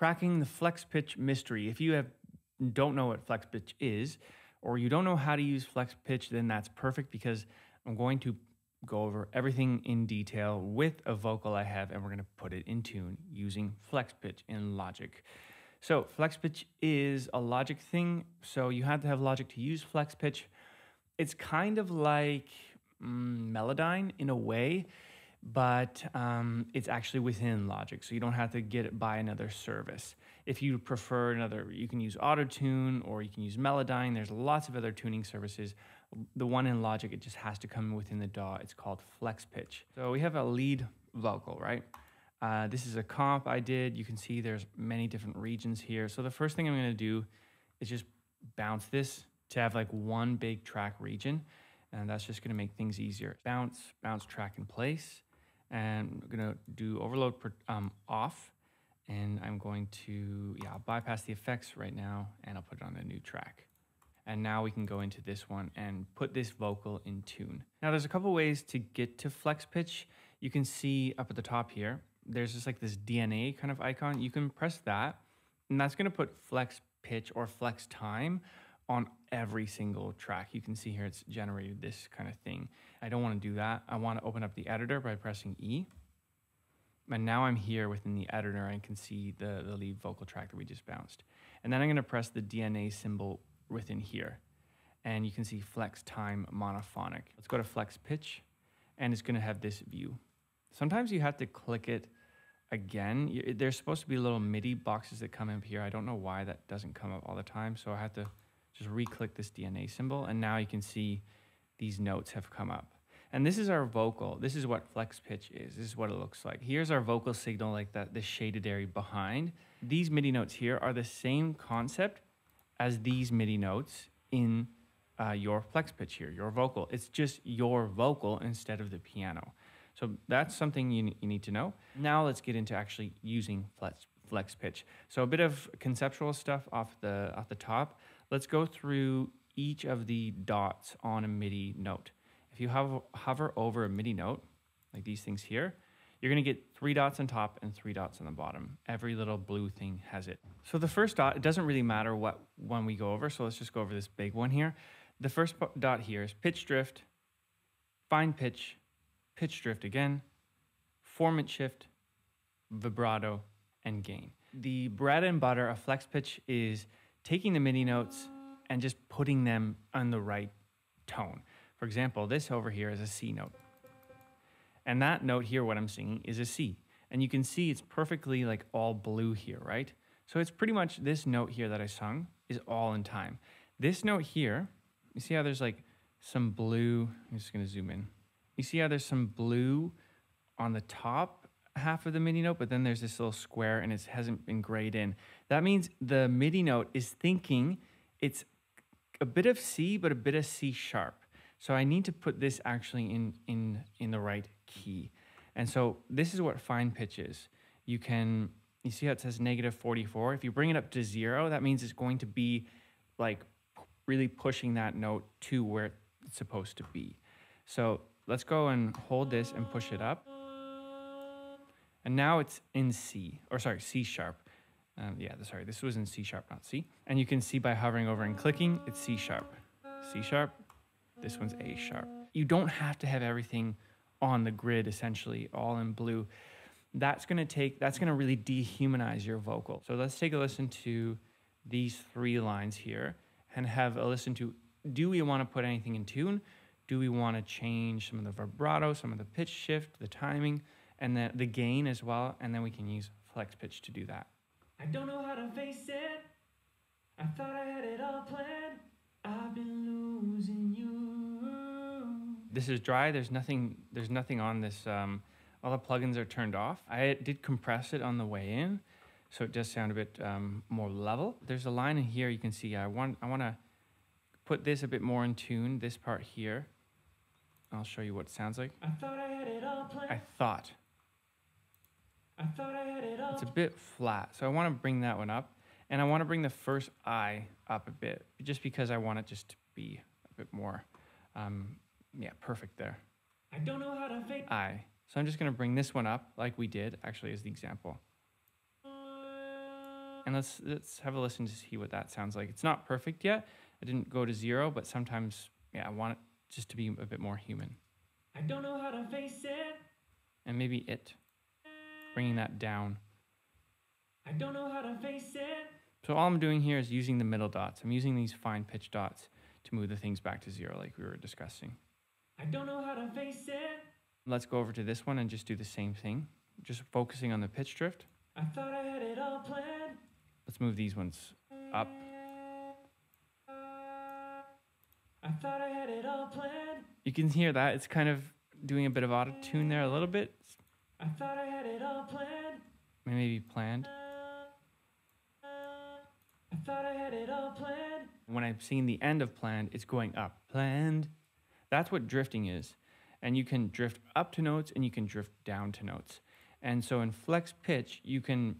cracking the flex pitch mystery. If you have don't know what flex pitch is, or you don't know how to use flex pitch, then that's perfect because I'm going to go over everything in detail with a vocal I have, and we're going to put it in tune using flex pitch in Logic. So flex pitch is a Logic thing. So you have to have Logic to use flex pitch. It's kind of like mm, Melodyne in a way but um, it's actually within Logic, so you don't have to get it by another service. If you prefer another, you can use AutoTune or you can use Melodyne. There's lots of other tuning services. The one in Logic, it just has to come within the DAW. It's called Flex Pitch. So we have a lead vocal, right? Uh, this is a comp I did. You can see there's many different regions here. So the first thing I'm going to do is just bounce this to have like one big track region. And that's just going to make things easier. Bounce, bounce track in place and I'm gonna do overload per, um, off and I'm going to, yeah, I'll bypass the effects right now and I'll put it on a new track. And now we can go into this one and put this vocal in tune. Now there's a couple ways to get to flex pitch. You can see up at the top here, there's just like this DNA kind of icon. You can press that and that's gonna put flex pitch or flex time on every single track. You can see here it's generated this kind of thing. I don't want to do that. I want to open up the editor by pressing E. And now I'm here within the editor. And can see the, the lead vocal track that we just bounced. And then I'm going to press the DNA symbol within here. And you can see flex time monophonic. Let's go to flex pitch and it's going to have this view. Sometimes you have to click it again. There's supposed to be little MIDI boxes that come up here. I don't know why that doesn't come up all the time. So I have to just re-click this DNA symbol, and now you can see these notes have come up. And this is our vocal. This is what flex pitch is. This is what it looks like. Here's our vocal signal like that, the shaded area behind. These MIDI notes here are the same concept as these MIDI notes in uh, your flex pitch here, your vocal. It's just your vocal instead of the piano. So that's something you, you need to know. Now let's get into actually using flex, flex pitch. So a bit of conceptual stuff off the, off the top. Let's go through each of the dots on a MIDI note. If you hover over a MIDI note, like these things here, you're gonna get three dots on top and three dots on the bottom. Every little blue thing has it. So the first dot, it doesn't really matter what one we go over, so let's just go over this big one here. The first dot here is pitch drift, fine pitch, pitch drift again, formant shift, vibrato, and gain. The bread and butter of flex pitch is taking the MIDI notes and just putting them on the right tone. For example, this over here is a C note. And that note here, what I'm singing, is a C. And you can see it's perfectly like all blue here, right? So it's pretty much this note here that I sung is all in time. This note here, you see how there's like some blue, I'm just gonna zoom in. You see how there's some blue on the top half of the MIDI note, but then there's this little square and it hasn't been grayed in. That means the MIDI note is thinking it's a bit of C, but a bit of C sharp. So I need to put this actually in, in, in the right key. And so this is what fine pitch is. You can, you see how it says negative 44? If you bring it up to zero, that means it's going to be like really pushing that note to where it's supposed to be. So let's go and hold this and push it up. And now it's in C, or sorry, C sharp. Um, yeah, sorry, this was in C sharp, not C. And you can see by hovering over and clicking, it's C sharp. C sharp, this one's A sharp. You don't have to have everything on the grid, essentially, all in blue. That's gonna take, that's gonna really dehumanize your vocal. So let's take a listen to these three lines here and have a listen to, do we wanna put anything in tune? Do we wanna change some of the vibrato, some of the pitch shift, the timing? and the, the gain as well, and then we can use flex pitch to do that. I don't know how to face it. I thought I had it all planned. I've been losing you. This is dry. There's nothing. There's nothing on this. Um, all the plugins are turned off. I did compress it on the way in, so it does sound a bit um, more level. There's a line in here. You can see. I want. I want to put this a bit more in tune. This part here. I'll show you what it sounds like. I thought I had it all planned. I thought. I thought I had it all. It's a bit flat, so I want to bring that one up. And I want to bring the first I up a bit, just because I want it just to be a bit more, um, yeah, perfect there. I don't know how to fake So I'm just going to bring this one up like we did, actually, as the example. And let's let's have a listen to see what that sounds like. It's not perfect yet. I didn't go to zero, but sometimes yeah, I want it just to be a bit more human. I don't know how to face it. And maybe it, bringing that down. I don't know how to face it. So all I'm doing here is using the middle dots. I'm using these fine pitch dots to move the things back to zero like we were discussing. I don't know how to face it. Let's go over to this one and just do the same thing. Just focusing on the pitch drift. I thought I had it all planned. Let's move these ones up. I thought I had it all planned. You can hear that. It's kind of doing a bit of auto tune there a little bit. I thought I had it all planned. Maybe planned. I thought I had it all planned. When I'm seeing the end of planned, it's going up. Planned. That's what drifting is. And you can drift up to notes and you can drift down to notes. And so in flex pitch, you can,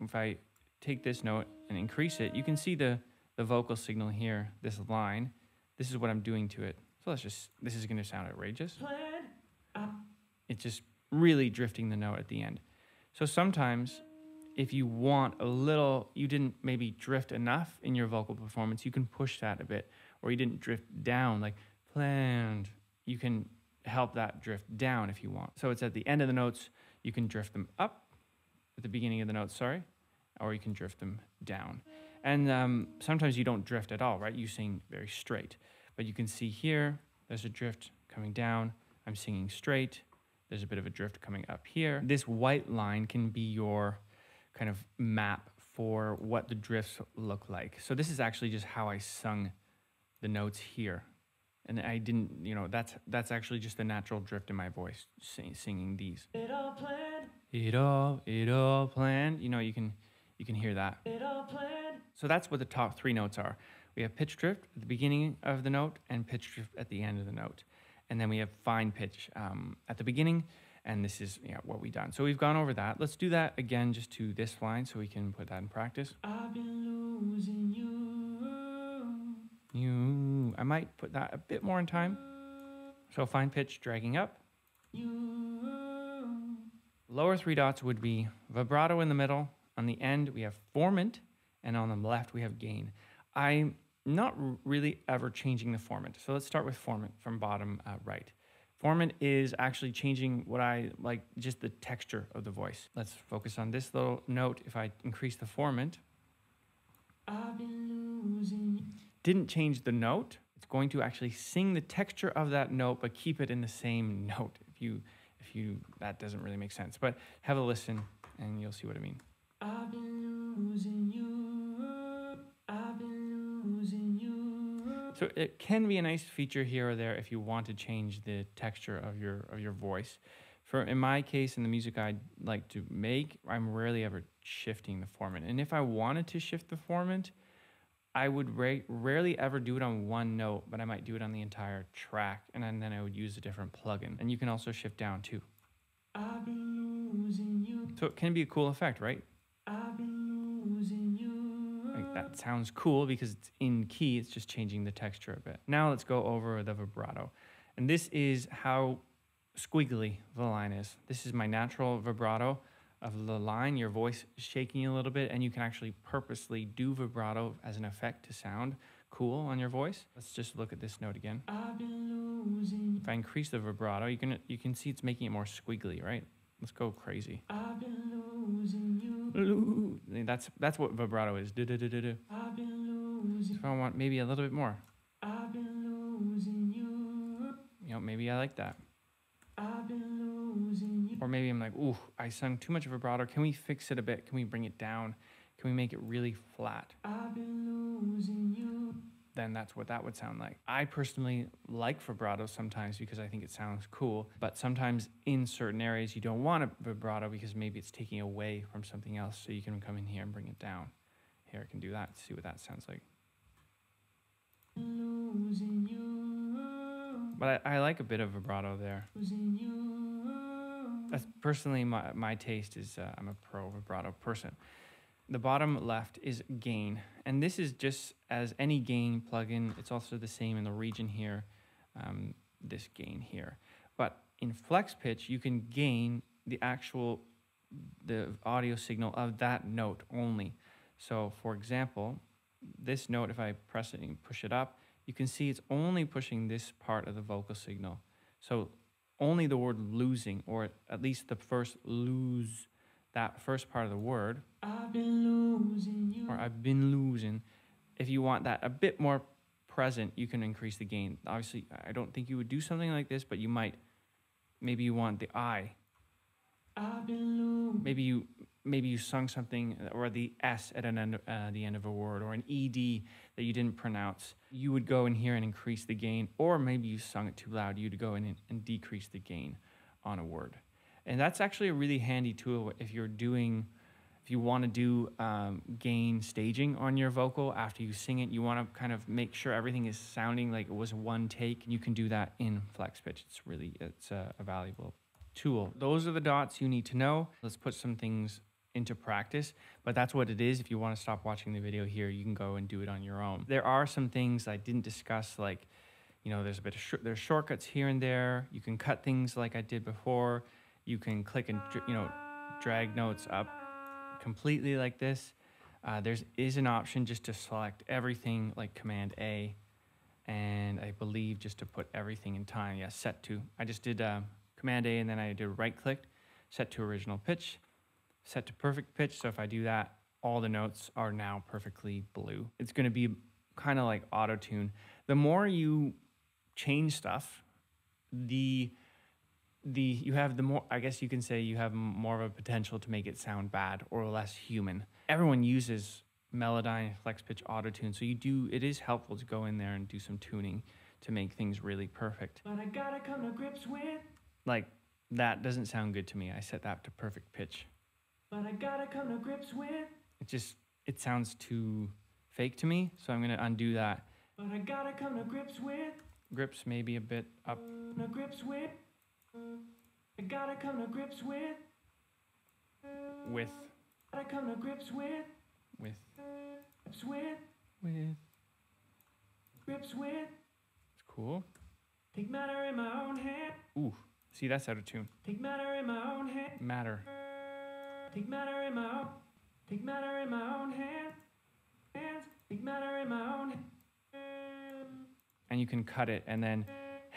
if I take this note and increase it, you can see the, the vocal signal here, this line. This is what I'm doing to it. So let's just, this is gonna sound outrageous. Planned. Up. It's just really drifting the note at the end. So sometimes if you want a little, you didn't maybe drift enough in your vocal performance, you can push that a bit, or you didn't drift down like planned. You can help that drift down if you want. So it's at the end of the notes, you can drift them up at the beginning of the notes, sorry, or you can drift them down. And um, sometimes you don't drift at all, right? You sing very straight. But you can see here, there's a drift coming down. I'm singing straight. There's a bit of a drift coming up here. This white line can be your kind of map for what the drifts look like. So this is actually just how I sung the notes here. And I didn't, you know, that's that's actually just the natural drift in my voice sing, singing these. It all planned. It all, it all planned. You know, you can you can hear that. It all planned. So that's what the top three notes are. We have pitch drift at the beginning of the note and pitch drift at the end of the note. And then we have fine pitch um, at the beginning. And this is yeah, what we've done. So we've gone over that. Let's do that again just to this line so we can put that in practice. I've been losing you. You, I might put that a bit more in time. So fine pitch dragging up. You. Lower three dots would be vibrato in the middle. On the end, we have formant, and on the left, we have gain. I'm not really ever changing the formant. So let's start with formant from bottom uh, right. Formant is actually changing what I like, just the texture of the voice. Let's focus on this little note. If I increase the formant, I've been losing didn't change the note. It's going to actually sing the texture of that note, but keep it in the same note. If you, if you, that doesn't really make sense. But have a listen, and you'll see what I mean. I've been losing you. I've been losing you. So it can be a nice feature here or there if you want to change the texture of your of your voice. For in my case, in the music I like to make, I'm rarely ever shifting the formant. And if I wanted to shift the formant, I would ra- rarely ever do it on one note, but I might do it on the entire track, and then, I would use a different plugin. And you can also shift down too. I've been losing you. So it can be a cool effect, right? I've been losing you. Like that sounds cool because it's in key, it's just changing the texture a bit. Now let's go over the vibrato. And this is how squiggly the line is. This is my natural vibrato of the line, your voice shaking a little bit, and you can actually purposely do vibrato as an effect to sound cool on your voice. Let's just look at this note again. I've been losing. If I increase the vibrato, you can you can see it's making it more squiggly, right? Let's go crazy. I've been losing you. That's that's what vibrato is. Du-du-du-du-du. I've been losing. If I want maybe a little bit more, I've been losing you. you know, maybe I like that. I've been losing you. Or maybe I'm like, ooh, I sung too much vibrato. Can we fix it a bit? Can we bring it down? Can we make it really flat? I've been losing you. Then that's what that would sound like. I personally like vibrato sometimes because I think it sounds cool, but sometimes in certain areas you don't want a vibrato because maybe it's taking away from something else. So you can come in here and bring it down. Here, I can do that. See what that sounds like. But I, I like a bit of vibrato there. That's personally my, my taste is uh, I'm a pro vibrato person. The bottom left is gain, and this is just as any gain plugin. It's also the same in the region here, um, this gain here. But in flex pitch, you can gain the actual the audio signal of that note only. So, for example, this note, if I press it and push it up, you can see it's only pushing this part of the vocal signal. So, only the word losing, or at least the first lose, that first part of the word, I've been losing you. or I've been losing. If you want that a bit more present, you can increase the gain. Obviously, I don't think you would do something like this, but you might. Maybe you want the I. I've been losing. Maybe you maybe you sung something or the S at an end, uh, the end of a word or an ED that you didn't pronounce. You would go in here and increase the gain, or maybe you sung it too loud. You'd go in and, and decrease the gain on a word, and that's actually a really handy tool if you're doing if you want to do um, gain staging on your vocal after you sing it, you want to kind of make sure everything is sounding like it was one take. You can do that in FlexPitch. It's really it's a, a valuable tool. Those are the dots you need to know. Let's put some things into practice, but that's what it is. If you want to stop watching the video here, you can go and do it on your own. There are some things I didn't discuss, like you know, there's a bit of sh- there's shortcuts here and there. You can cut things like I did before. You can click and you know drag notes up completely like this. Uh, there's is an option just to select everything like Command A, and I believe just to put everything in time. Yeah, set to. I just did uh, Command A and then I did right click, set to original pitch, set to perfect pitch. So if I do that, all the notes are now perfectly blue. It's going to be kind of like auto tune. The more you change stuff, the the you have the more I guess you can say you have more of a potential to make it sound bad or less human. Everyone uses Melodyne, Flex Pitch, Auto Tune, so you do it is helpful to go in there and do some tuning to make things really perfect. But I gotta come to grips with. Like that doesn't sound good to me. I set that to perfect pitch. But I gotta come to grips with. It just it sounds too fake to me, so I'm gonna undo that. But I gotta come to grips with. Grips maybe a bit up To grips with. I gotta come to grips with. with Gotta come to grips with. with Grips with. with. Grips with. It's cool. Take matter in my own hand. Ooh, see that's out of tune. Take matter in my own hand. Matter. Take matter in my own. Take matter in my own hand. Hands. Take matter in my own. and you can cut it and then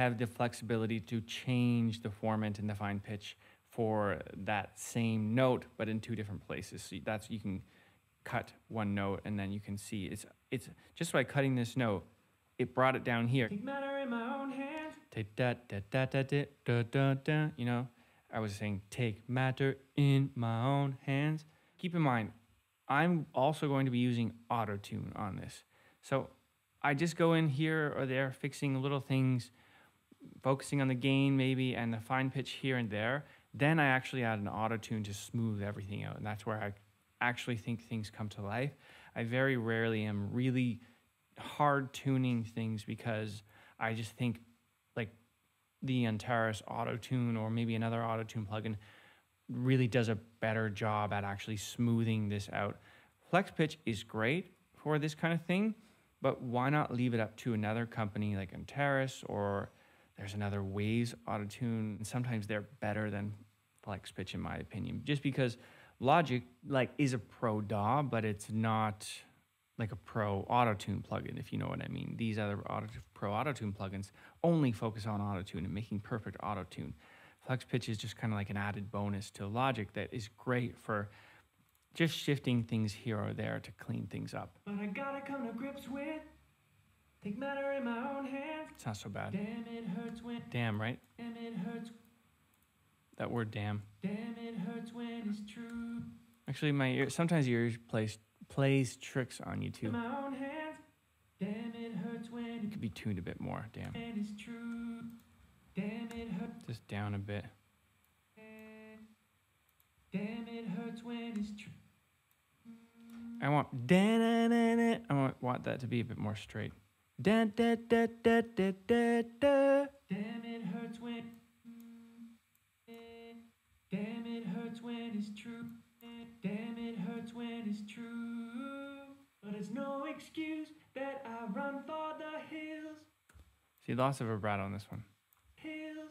have the flexibility to change the formant and the fine pitch for that same note but in two different places so that's you can cut one note and then you can see it's it's just by cutting this note it brought it down here Take matter in my own hand. Take da da da da da da da da. You know, I was saying take matter in my own hands. Keep in mind, I'm also going to be using auto tune on this. So I just go in here or there, fixing little things, focusing on the gain maybe and the fine pitch here and there. Then I actually add an auto tune to smooth everything out, and that's where I actually think things come to life. I very rarely am really hard tuning things because I just think like the Antares Auto Tune or maybe another Auto Tune plugin really does a better job at actually smoothing this out. Flex Pitch is great for this kind of thing, but why not leave it up to another company like Antares or there's another Waves Auto Tune. And sometimes they're better than Flex Pitch in my opinion, just because Logic like is a pro DAW, but it's not like a pro auto tune plugin, if you know what I mean. These other auto, pro auto tune plugins only focus on auto tune and making perfect auto tune. Flex Pitch is just kind of like an added bonus to Logic that is great for just shifting things here or there to clean things up. But I gotta come to grips with. Take matter in my own hands. It's not so bad. Damn, it hurts when. Damn, right? Damn, it hurts. That word damn. Damn, it hurts when it's true. Actually, my ear, sometimes your ears plays, plays tricks on you In too. my own hands. Damn, it hurts when It could be tuned a bit more. Damn. it's true. Damn, it hurts. Just down a bit. Damn, it hurts when it's true. I want da da. I want, want that to be a bit more straight. Da da da da da da da. Damn, it hurts when. Damn, it hurts when it's true. Damn, it hurts when it's true. But it's no excuse that I run for the hills. See, lots of vibrato on this one. Hills.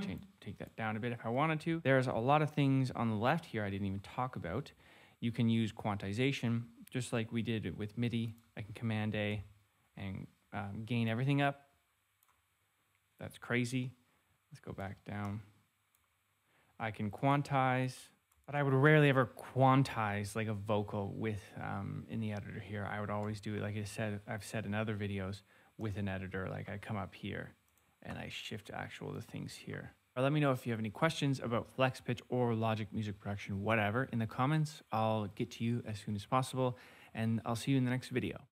Change, take that down a bit if I wanted to. There's a lot of things on the left here I didn't even talk about. You can use quantization just like we did with MIDI. I can Command A and um, gain everything up. That's crazy. Let's go back down. I can quantize, but I would rarely ever quantize like a vocal with um, in the editor here. I would always do it like I said. I've said in other videos with an editor. Like I come up here and I shift actual the things here. Or let me know if you have any questions about flex pitch or logic music production, whatever, in the comments. I'll get to you as soon as possible, and I'll see you in the next video.